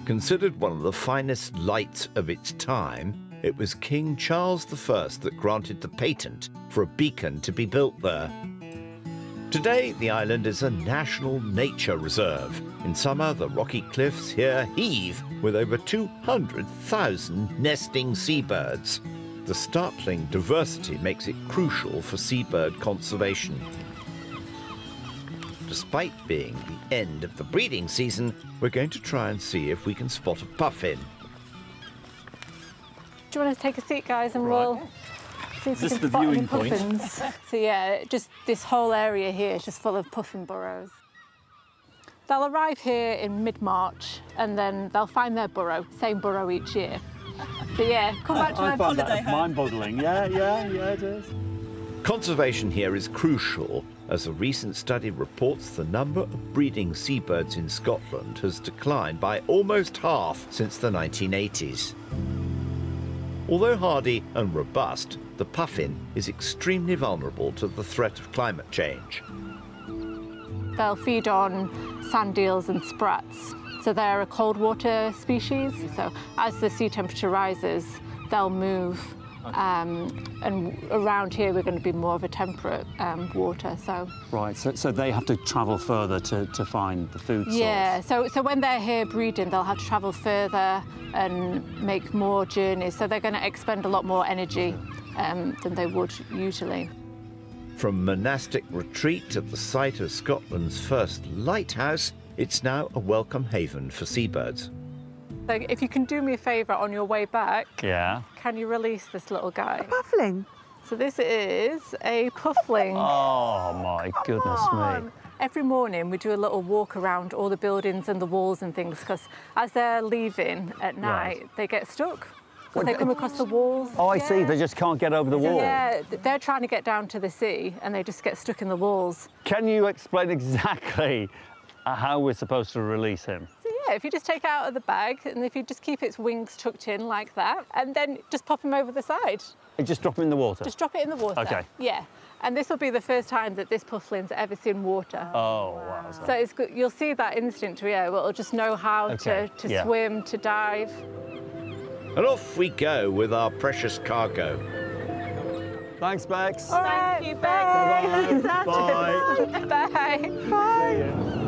Considered one of the finest lights of its time, it was King Charles I that granted the patent for a beacon to be built there. Today, the island is a national nature reserve. In summer, the rocky cliffs here heave with over 200,000 nesting seabirds. The startling diversity makes it crucial for seabird conservation. Despite being the end of the breeding season, we're going to try and see if we can spot a puffin. do you want to take a seat, guys, and Right. we'll see if Is we can the spot any viewing point? puffins. so yeah, just this whole area here is just full of puffin burrows. They'll arrive here in mid-March and then they'll find their burrow, same burrow each year. So yeah, come back to I my find holiday that home. mind-boggling. Yeah, yeah, yeah, it is. Conservation here is crucial, as a recent study reports the number of breeding seabirds in Scotland has declined by almost half since the 1980s. Although hardy and robust, the puffin is extremely vulnerable to the threat of climate change. They'll feed on sand eels and sprats. So they're a cold water species. So as the sea temperature rises, they'll move. Um, and around here, we're going to be more of a temperate um, water. So Right, so, so they have to travel further to, to find the food source. yeah. So so when they're here breeding, they'll have to travel further and make more journeys. So they're going to expend a lot more energy um, than they would usually. From monastic retreat at the site of Scotland's first lighthouse, it's now a welcome haven for seabirds. So if you can do me a favour on your way back, Yeah. can you release this little guy? A puffling. So this is a puffling. Oh my goodness me. Every morning we do a little walk around all the buildings and the walls and things because as they're leaving at night, Right. they get stuck. 'Cause they come across the walls. Oh, I see. They just can't get over the wall. Yeah, they're trying to get down to the sea and they just get stuck in the walls. Can you explain exactly uh, how we're supposed to release him? So yeah, if you just take it out of the bag and if you just keep its wings tucked in like that and then just pop him over the side. You just drop him in the water. Just drop it in the water. Okay. Yeah. And this will be the first time that this pufflin's ever seen water. Oh, wow. So it's good. You'll see that instinct, yeah. Well, it'll just know how Okay, to, to yeah. swim, to dive. And off we go with our precious cargo. Thanks, Bex. All right, you, bye. Bye. Bye. Bye.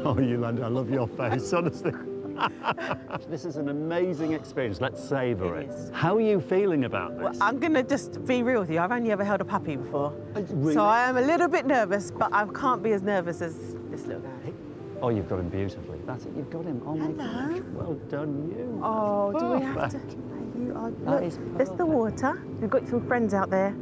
Oh, you Yolanda, I love your face, honestly. this is an amazing experience. Let's savour it. How are you feeling about this? Well, I'm going to just be real with you. I've only ever held a puppy before. Uh, really? So I am a little bit nervous, but I can't be as nervous as this little guy. Oh, you've got him beautifully. That's it. You've got him. Oh my Hello. gosh. Well done, you. Oh, do we have to? You are, That look, is there's the water. We've got some friends out there.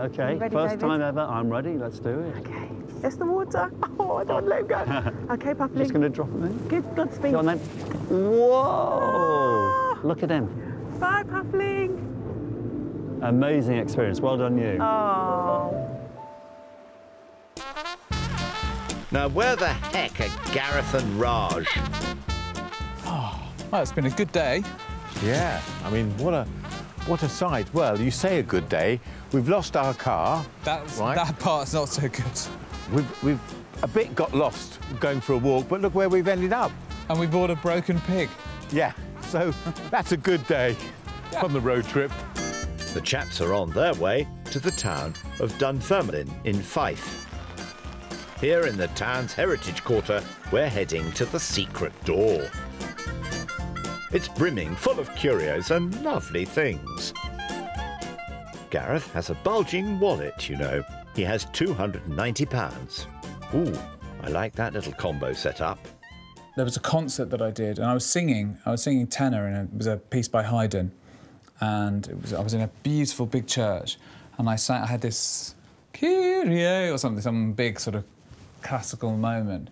Okay, ready, first David? time ever. I'm ready. Let's do it. Okay. There's the water. Oh, I don't let go. okay, puppy. Just going to drop him in. Good, Godspeed. Go on then. Whoa! Ah! Look at him. Bye, Puffling. Amazing experience. Well done, you. Oh. Now, where the heck are Gareth and Raj? Oh, Well, it's been a good day. Yeah, I mean, what a what a sight. Well, you say a good day. We've lost our car. That's, Right. That part's not so good. We've we've a bit got lost going for a walk, but look where we've ended up. And we bought a broken pig. Yeah, so that's a good day on the road trip. The chaps are on their way to the town of Dunfermline in Fife. Here in the town's heritage quarter, we're heading to the secret door. It's brimming full of curios and lovely things. Gareth has a bulging wallet, you know. He has £290. Ooh, I like that little combo set up. There was a concert that I did, and I was singing. I was singing tenor, and it was a piece by Haydn. And it was, I was in a beautiful big church, and I sang. I had this Kyrie or something, some big sort of classical moment.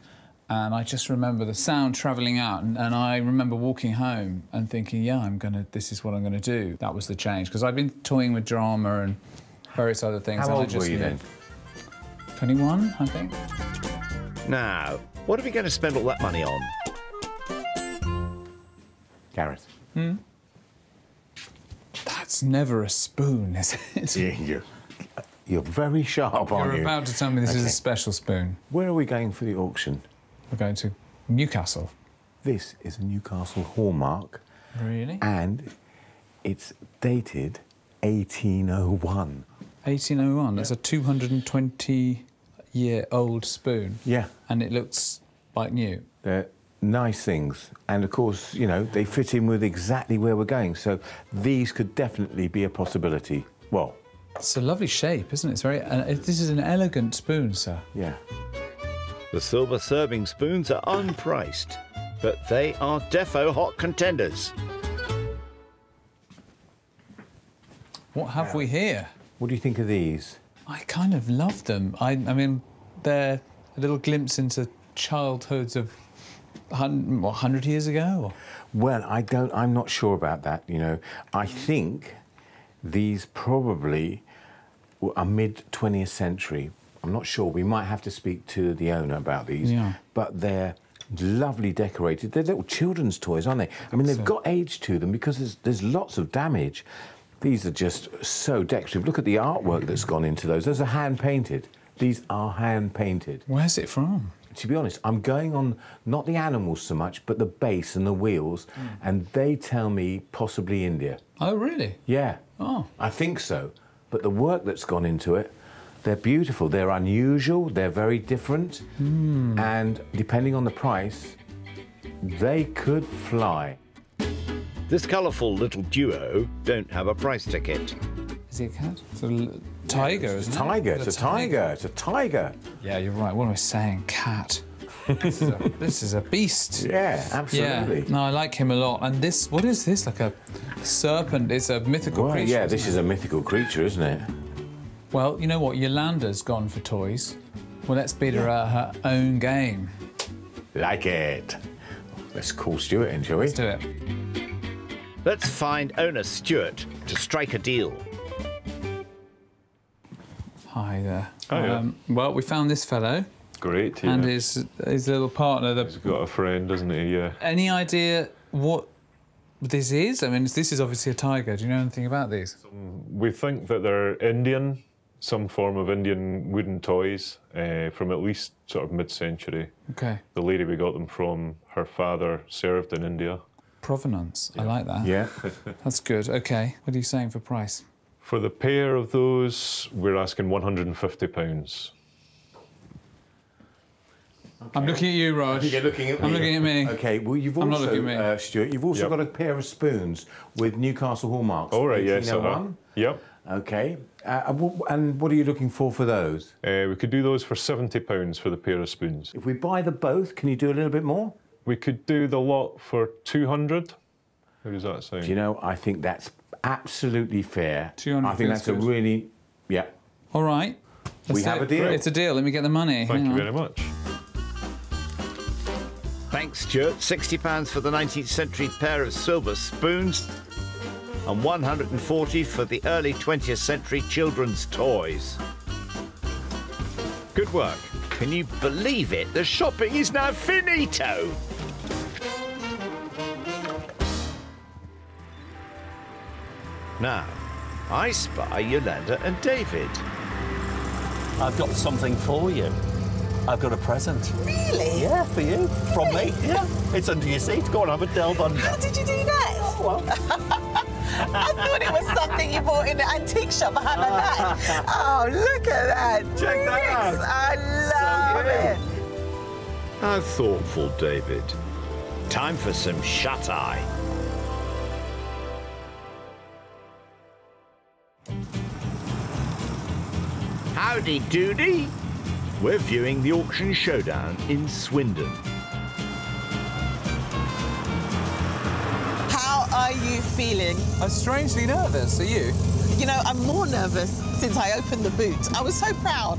And I just remember the sound travelling out, and, and I remember walking home and thinking, "Yeah, I'm gonna. This is what I'm gonna do." That was the change because I'd been toying with drama and various other things. How and I old just were you knew. then? 21, I think. Now, what are we going to spend all that money on? Gareth. Hmm. That's never a spoon, is it? Yeah, you're, you're very sharp, aren't You're you? about to tell me this is a special spoon. Where are we going for the auction? We're going to Newcastle. This is a Newcastle hallmark, Really? and it's dated 1801. 1801. That's a 220 year old spoon. Yeah. And it looks like new. They're nice things, and of course, you know, they fit in with exactly where we're going. So these could definitely be a possibility. Well, It's a lovely shape, isn't it? It's very. Uh, this is an elegant spoon, sir. yeah. The silver serving spoons are unpriced, but they are defo hot contenders. What have we here? What do you think of these? I kind of love them. I, I mean, they're a little glimpse into childhoods of hun- what, 100 years ago. Well, I don't. I'm not sure about that. You know, I think these probably are mid 20th century. I'm not sure. We might have to speak to the owner about these. Yeah. But they're lovely decorated. They're little children's toys, aren't they? I mean, they've got age to them because there's, there's lots of damage. These are just so decorative. Look at the artwork that's gone into those. Those are hand painted. These are hand painted. Where's it from? To be honest, I'm going on not the animals so much, but the base and the wheels, and they tell me possibly India. Oh, really? Yeah. Oh. I think so. But the work that's gone into it, they're beautiful. They're unusual. They're very different. Hmm. And depending on the price, they could fly. This colourful little duo don't have a price ticket. Is he a cat? It's a l- tiger, It's isn't a tiger. it? It's a tiger. It's a tiger. Yeah, you're right. What am I saying? Cat. this, is a, this is a beast. Yeah, absolutely. Yeah. No, I like him a lot. And this, what is this? Like a serpent? It's a mythical Well, creature. yeah, this it? is a mythical creature, isn't it? Well, you know what? Yolanda's gone for toys. Well, let's beat her at her own game. Like it. Let's call Stuart in, shall we? Let's do it. Let's find owner Stuart to strike a deal. Hi there. Um, Hiya. well, we found this fellow Great, yeah. and his his little partner. The, He's got a friend, doesn't he? Yeah. any idea what This is? I mean, this is obviously a tiger. Do you know anything about these? We think that they're Indian, some form of Indian wooden toys uh, from at least sort of mid-century. Okay. The lady we got them from, her father served in India. Provenance. I like that. Yeah. That's good. Okay. What are you saying for price? For the pair of those, we're asking 150 pounds. I'm looking at you, Raj. You're looking at I'm me. looking at me. Okay, well, you've I'm not also, looking at me. Uh, Stuart, you've also Yep. got a pair of spoons with Newcastle hallmarks. All right, yes, uh-huh. 1801. Yep. Okay. Uh, and and what are you looking for for those? Uh, we could do those for 70 pounds for the pair of spoons. If we buy the both, can you do a little bit more? We could do the lot for 200. How does that sound? Do you know, I think that's absolutely fair. 200 I think feels that's a really, yeah. All right. We Let's have do a deal. it. It's a deal. Let me get the money. Thank Hang you on. very much. Thanks, Stuart. £60 for the 19th century pair of silver spoons and 140 for the early 20th century children's toys. Good work. Can you believe it? The shopping is now finito. Now, I spy Yolanda and David. I've got something for you. I've got a present. Really? Yeah, for you. From me. Yeah. It's under your seat. Go on, have a delve under. How did you do that? Oh, well. I thought it was something you bought in the antique shop behind my back. Oh, look at that. Check that out. I love it. How thoughtful, David. Time for some shut eye. Howdy doody! We're viewing the auction showdown in Swindon. How are you feeling? I'm strangely nervous. Are you? You know, I'm more nervous since I opened the boot. I was so proud.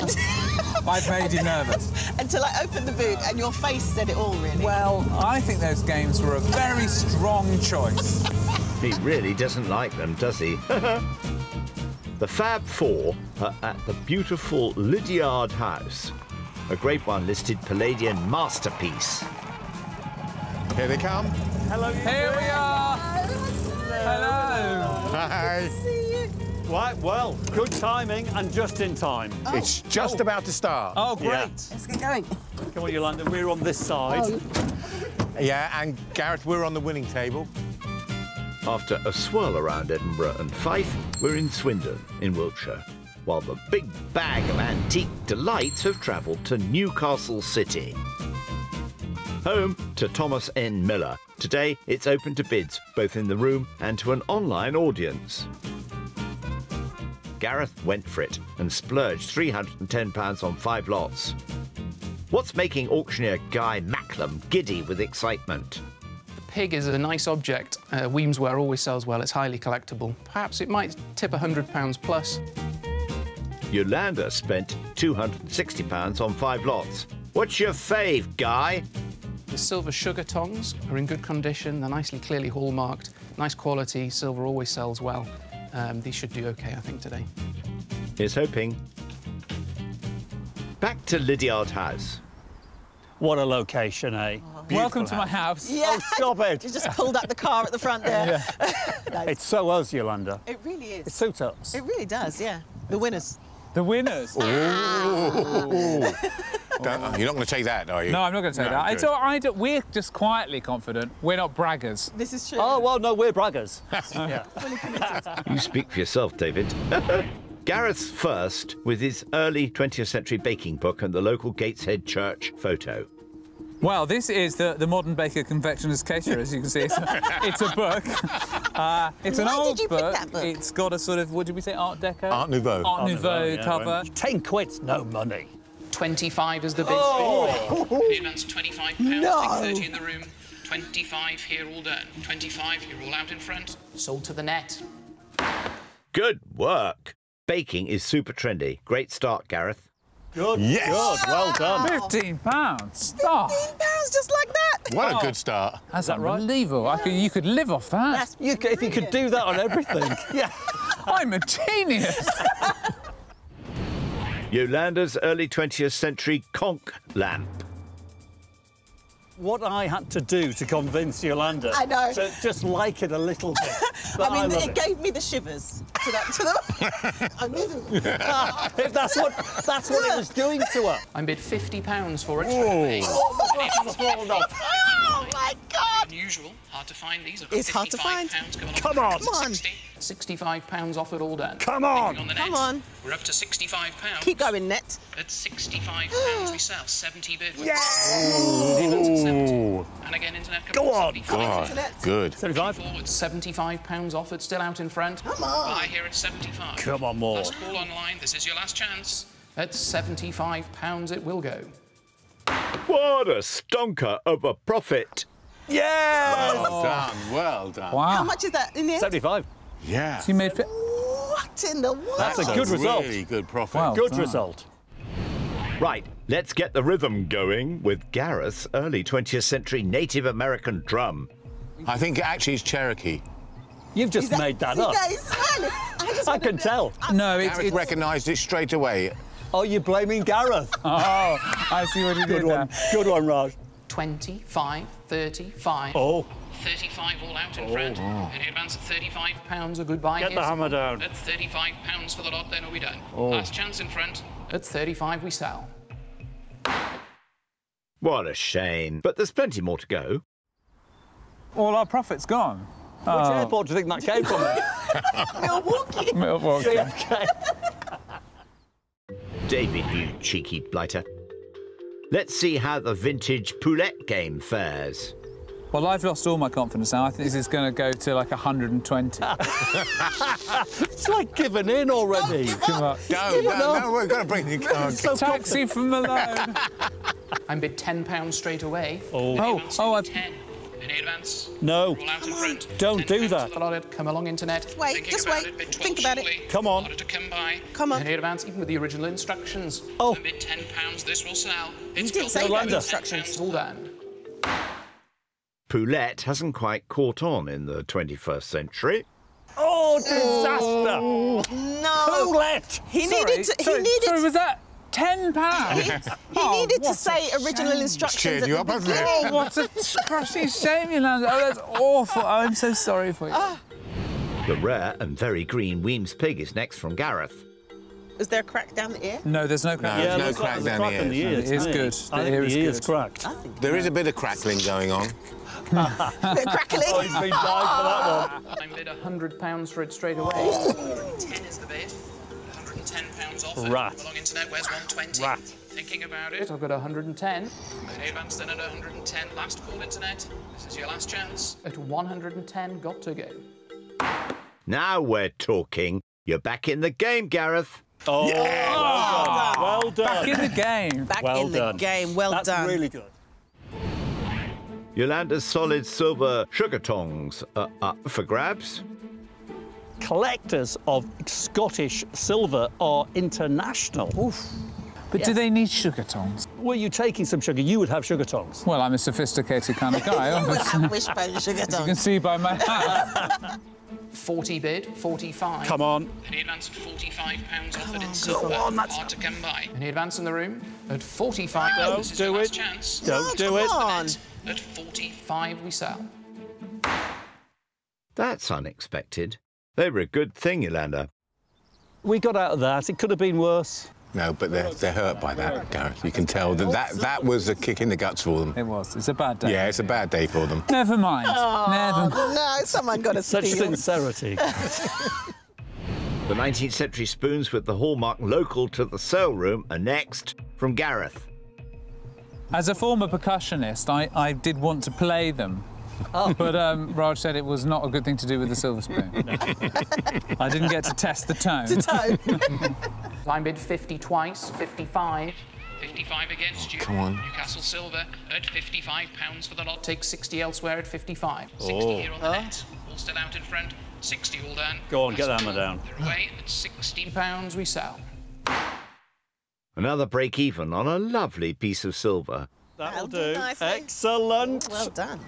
And- I've made you nervous. Until I opened the boot and your face said it all, really. Well, I think those games were a very strong choice. He really doesn't like them, does he? the Fab Four are at the beautiful Lydiard House, a Grade One listed Palladian masterpiece. Here they come. Hello, you Here we are. Hello. Hi. Right, well, good timing and just in time. Oh. It's just oh. about to start. Oh, great. Yeah. Let's get going. Come on, Yolanda, we're on this side. Oh. Yeah, and Gareth, we're on the winning table. After a swirl around Edinburgh and Fife, we're in Swindon, in Wiltshire, while the big bag of antique delights have travelled to Newcastle City. Home to Thomas N. Miller. Today, it's open to bids, both in the room and to an online audience. Gareth went for it and splurged £310 on five lots. What's making auctioneer Guy Macklem giddy with excitement? Pig is a nice object. Uh, Wemyss Ware always sells well. It's highly collectible. Perhaps it might tip £100 plus. Yolanda spent £260 on five lots. What's your fave, Guy? The silver sugar tongs are in good condition. They're nicely, clearly hallmarked. Nice quality. Silver always sells well. Um, these should do OK, I think, today. Here's hoping. Back to Lydiard House. What a location, eh? Welcome to my house. Yeah. Oh, stop it. You just pulled up the car at the front there. Nice. It's so us, Yolanda. It really is. It is. suits us. It really does, yeah. The winners. The winners. Don't- oh, you're not going to take that, are you? No, I'm not going to say No, that. It's good. all right. We're just quietly confident. We're not braggers. This is true. Oh, well, no, we're braggers. yeah. Fully committed. You speak for yourself, David. Gareth's first with his early 20th century baking book and the local Gateshead Church photo. Well, this is the, the modern baker confectioner's caterer, as you can see. It's a, it's a book. Uh, it's an Why did old you pick book. that book? It's got a sort of, what did we say, Art Deco? Art Nouveau. Art Nouveau yeah, cover. right. Ten quid's no money. 25 is the bid. Oh. The advance £25, No. 30 in the room. 25 here all done. 25 here all out in front. Sold to the net. Good work. Baking is super trendy. Great start, Gareth. Good. Yes. Good. Well done. Fifteen pounds. Oh, Pounds just like that. What Oh. a good start. that's that right? unbelievable. I could, you could live off that. That's You, c- if you could do that on everything. yeah. I'm a genius. Yolanda's early 20th century conch lamp. What I had to do to convince Yolanda I know. to just like it a little bit. I mean, love it, it. gave me the shivers. To that, to the... I knew if that's what that's what it was doing to her. I bid fifty pounds for it. Oh my God! Unusual, hard to find these. I've It's hard to find. Pounds coming Come on. Come on. 60. 65 pounds off it all done. Come on. Moving the Come on. We're up to 65 pounds. Keep going, net. At 65 pounds we sell 70 bid. Yeah. Ooh. And again, internet. Go on. God, good. 75. Forward, 75 pounds off it, still out in front. Come on. Buy here at 75. Come on, more. Last call online. This is your last chance. At 75 pounds it will go. What a stonker of a profit. Yeah. Well done, well done. How much is that in the end? 75. Yeah. So you made. Fi- What in the world? That's a That's good result. Really good profit. Wow. Good done. result. Right, let's get the rhythm going with Gareth's early 20th century Native American drum. I think it actually it's Cherokee. You've just Is made that up. that is smiling. I, just I can know- tell. no, it's. Gareth it's recognised it straight away. Oh, you're blaming Gareth. oh, I see what you Good did one. there. Good one, Raj. 25, 35. Oh. 35 all out in oh. front. Any advance at 35 pounds, a good buy. Get the hammer down. At 35 pounds for the lot, then are we done? Oh. Last chance in front. At 35 we sell. What a shame. But there's plenty more to go. All our profit's gone. Which Oh. airport do you think that came from? Milwaukee. Milwaukee. JFK. David, you cheeky blighter. Let's see how the vintage Poulette game fares. Well, I've lost all my confidence now. I think this is going to go to like 120. it's like giving in already. Come on. No, no, no, we're going to bring the oh, So Taxi from Malone. I'm bid 10 pounds straight away. Oh. Oh, oh, I- 10. Any advance? No. All out in front. Don't do pounds that. for the lot. Come along, internet. Wait, Thinking just wait. It, Think about it. Come on. Order to come by. Come on. Any advance, even with the original instructions. Oh. I bid 10 pounds. This will sell. It's didn't got say to instructions. all done. Poulette hasn't quite caught on in the 21st century. Oh, disaster. Oh. No. Poulette. He Sorry, needed to. He sorry, needed. sorry, was that 10 pounds? he Oh, needed to say original shame. instructions cheered at you the up, hasn't it? Oh, what a crushing shame, Yolanda. Oh, that's awful. Oh, I'm so sorry for you. The rare and very green Wemyss pig is next from Gareth. Is there a crack down the ear? No, there's no crack. No. Yeah, no looks like crack there's down crack the in the ear. It is to me. good. I The ear the is good. cracked. I think. There is a bit of crackling going on. Bit of crackling. Oh, he's been dying for that one. I'm bid 100 pounds for it straight away. 110 is the bid. 110 pounds off it. Rat. Along internet, where's 120? Rat. Thinking about it. I've got 110. Any advance then at 110. Last call internet. This is your last chance. At 110, got to go. Now we're talking. You're back in the game, Gareth. Oh, well done. Back in the game. Back Well in the done. game. Well That's done. really good. Yolanda's solid silver sugar tongs are up for grabs. Collectors of Scottish silver are international. But do they need sugar tongs? Were you taking some sugar? You would have sugar tongs. Well, I'm a sophisticated kind of guy, We'll obviously. have wishbone sugar You can see by my hat. 40 bid, 45. Come on. Any advance at 45 pounds offered in Go silver. on, that's- Hard to come by. Any advance in the room? At 45 No, this do it. chance. Don't oh, do come it. on. At 45 we sell. That's unexpected. They were a good thing, Yolanda. We got out of that. It could have been worse. No, but they're, they're hurt by that, Gareth. You can tell that, that that was a kick in the guts for them. It was. It's a bad day. Yeah, it's a bad day for them. Never mind. Never mind. No, someone got a Such sincerity. The 19th century spoons with the hallmark local to the sale room are next from Gareth. As a former percussionist, I, I did want to play them. But um, Raj said it was not a good thing to do with the silver spoon. I didn't get to test the tone. To toe. I bid 50 twice, 55. 55 against you. Come on. Newcastle Silver at 55 pounds for the lot. Take 60 elsewhere at 55. 60 Oh. here on the net. All still out in front. 60 all done. Go on, get the Last hammer down. They're away at 60 pounds we sell. Another break even on a lovely piece of silver. That'll That'll do do. Excellent. Well done.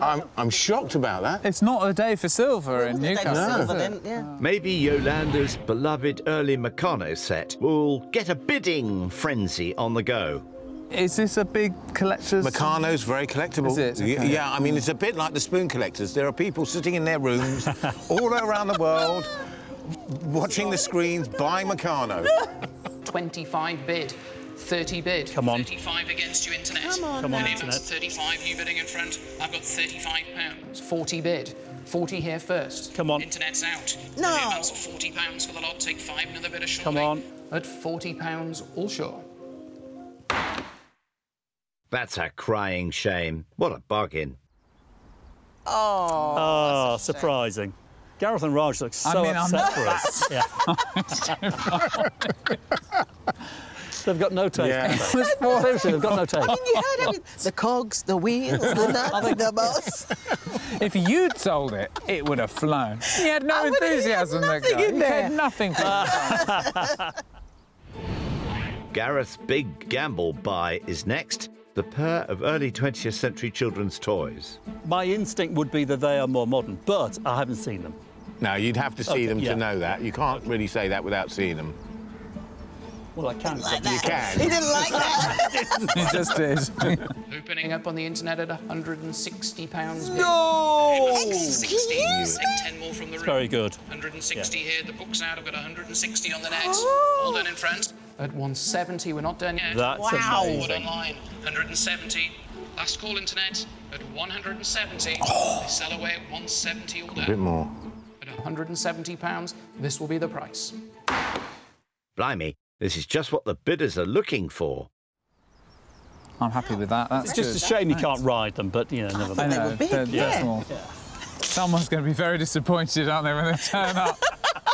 I'm, I'm shocked about that. It's not a day for silver in They got Newcastle. silver is then, it? yeah. Maybe Yolanda's beloved early Meccano set will get a bidding frenzy on the go. Is this a big collector's? Meccano's very collectible. Is it? Okay. Yeah, I mean, it's a bit like the spoon collectors. There are people sitting in their rooms all around the world, watching the screens, buying Meccano. 25 bid. 30 bid. Come on. 35 against you, internet. Come on Come on, now. internet. 35, you bidding in front. I've got 35 pounds. 40 bid. 40 here first. Come on. Internet's out. No. The advance of 40 pounds for the lot. Take five another bidder shortly. Come on. At 40 pounds, all sure. That's a crying shame. What a bargain. Oh. Oh, surprising. Gareth and Raj look so I mean, I'm upset not for us. Yeah. They've got no taste. Yeah. Seriously, they've got no taste. I mean, you heard everything. The cogs, the wheels, the nuts, the bolts. If you'd sold it, it would have flown. He had no I would've- had enthusiasm, that guy. in He had nothing for the Gareth's big gamble buy is next. The pair of early 20th century children's toys. My instinct would be that they are more modern, but I haven't seen them. No, you'd have to see Okay, them yeah. to know that. You can't really say that without seeing them. Well, I can. Like You that. can. He didn't like that. He just did. Opening up on the internet at 160 pounds no. 160. Excuse Take 10 more from the room. very good. 160 here. The book's out. I've got 160 on the net. Oh. All done in France. At 170, we're not done yet. That's Wow. Forward amazing. online. 170. Last call internet at 170. Oh. They sell away at 170 all A bit more. At 170 pounds, this will be the price. Blimey, this is just what the bidders are looking for. I'm happy with that. That's It's just good. a shame you Thanks. can't ride them, but you know, never I mind. they know. were big, they're, they're yeah. small. Someone's going to be very disappointed, aren't they, when they turn up?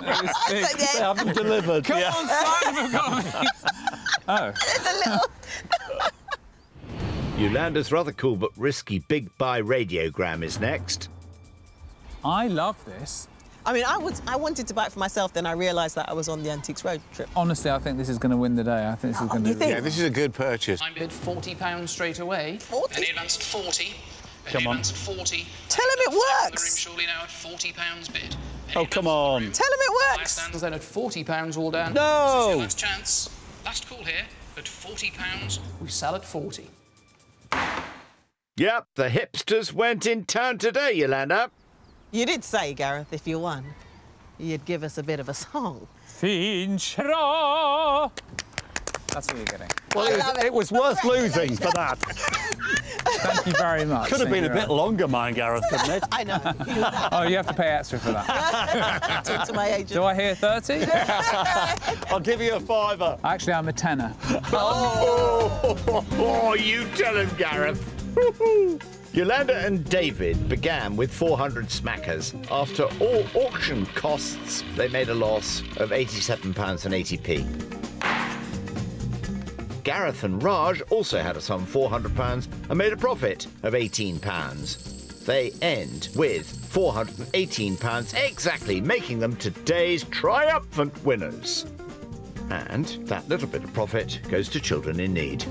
They're this big. So, They yeah, haven't delivered. Come yeah. on, Simon, got me. Oh, it's a little. Yolanda's rather cool but risky big buy radiogram is next. I love this. I mean, I was I wanted to buy it for myself, then I realised that I was on the Antiques Road trip. Honestly, I think this is going to win the day. I think this is oh, going to. you think? Yeah, this is a good purchase. I bid 40 pounds straight away. 40? Any advance at 40. Any Come on. advance at 40. Tell him it Five the room works. surely now at 40 pounds bid. Any Oh, come on. in the room? Tell him it works. stands then at 40 pounds all down. No. This is your last chance. Last call here at 40 pounds. We sell at 40. Yep, the hipsters went in town today, Yolanda. You did say, Gareth, if you won, you'd give us a bit of a song. Finchra. That's what you're getting. Well, it was, it was worth losing for that. Thank you very much. Could have been a bit very longer, mine, Gareth, couldn't it? I know. Oh, you have to pay extra for that. Talk to my agent. Do I hear 30? I'll give you a fiver. Actually, I'm a tenner. Oh, you tell him, Gareth. Yolanda and David began with 400 smackers. After all auction costs, they made a loss of £87.80p. Gareth and Raj also had a sum of £400 and made a profit of £18. They end with £418 exactly, making them today's triumphant winners. And that little bit of profit goes to children in need.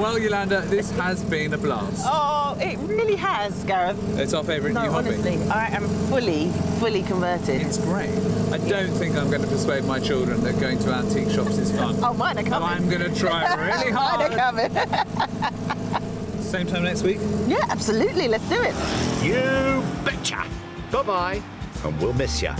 Well, Yolanda, this has been a blast. Oh, it really has, Gareth. It's our favourite No, new hobby. honestly, I am fully, fully converted. It's great. I don't think I'm going to persuade my children that going to antique shops is fun. Oh, mine are coming. I'm going to try really mine are hard. coming. Same time next week. yeah, absolutely. Let's do it. You betcha! Bye bye, and we'll miss ya.